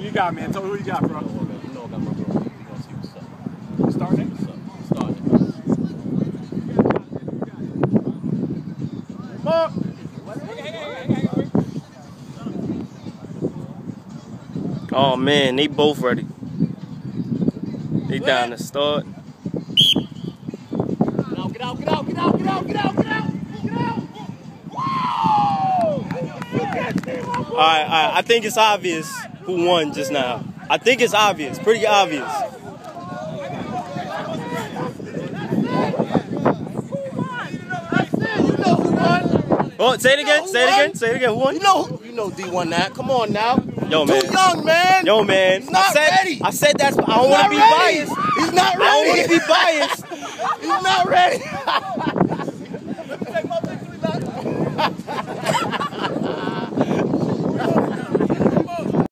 Who you got, man? Tell me who you got, bro. You know I my girl. We gonna see what's up. Starting? What's up? Starting. Mark. Oh man, they both ready. They down to start. Get out, get out, get out, get out, get out, get out, get out, get out. All right, all right. I think it's obvious who won just now. I think it's obvious, pretty obvious. You know who won? Oh, say it again. Say it again. Say it again. Who won? You know who? You know D won that. Come on now. Yo, Too man. young, man. Yo, man. He's not I said, ready. I said that's. I don't want to be biased. He's not ready. I don't want to be biased. He's not ready.